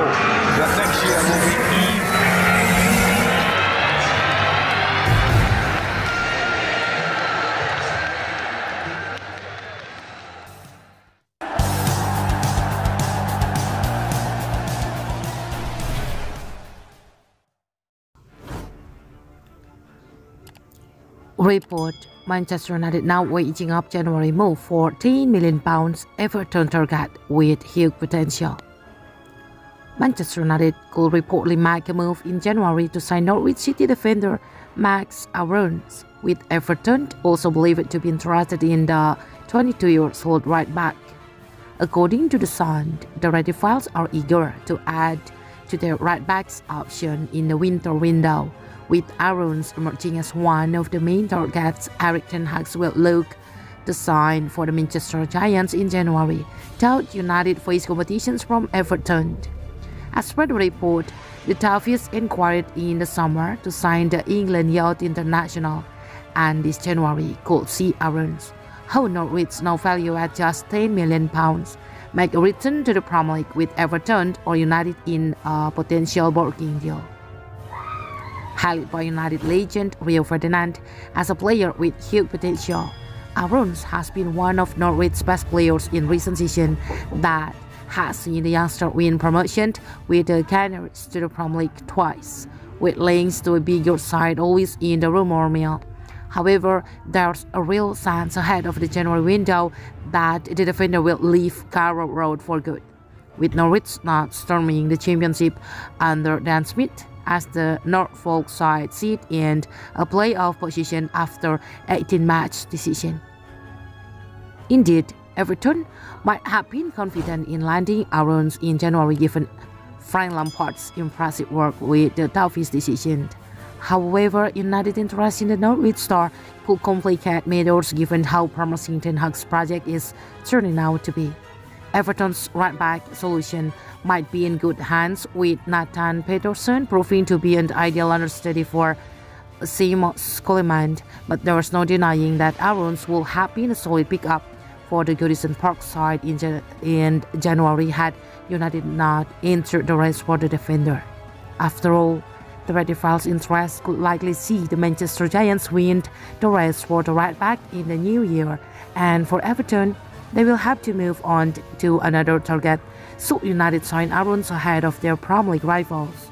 that next year will be even. Report Manchester United now weighing up January move for 10 million pounds Everton target with huge potential. Manchester United could reportedly make a move in January to sign Norwich City defender Max Aarons, with Everton also believed to be interested in the 22-year-old right back. According to the Sun, the Red are eager to add to their right back's option in the winter window, with Aarons emerging as one of the main targets Erik Ten Hag will look to sign for the Manchester Giants in January, tout United face competitions from Everton. As per the report, the Toffees inquired in the summer to sign the England Youth International, and this January could see Aarons, who Norwich now value at just 10 million pounds, make a return to the Premier League with Everton or United in a potential bargaining deal. Highlighted by United legend Rio Ferdinand as a player with huge potential, Aarons has been one of Norwich's best players in recent season that has in the youngster win promotion with the Canaries to the Premier League twice, with links to a bigger side always in the rumor mill. However, there's a real chance ahead of the January window that the defender will leave Carrow Road for good, with Norwich not storming the championship under Dean Smith as the Norfolk side sit in a playoff position after 18-match decision. Indeed, Everton might have been confident in landing Aarons in January given Frank Lampard's impressive work with the Toffees decision. However, United interest in the Norwich star could complicate matters given how promising Ten Hag's project is turning out to be. Everton's right back solution might be in good hands with Nathan Patterson proving to be an ideal understudy for Seamus Coleman, but there is no denying that Aarons will have been a solid pickup for the Goodison Park side in, in January had United not entered the race for the defender. After all, the Red Devils' interest could likely see the Manchester Giants win the race for the right back in the new year, and for Everton, they will have to move on to another target. So United sign Aarons ahead of their Premier League rivals.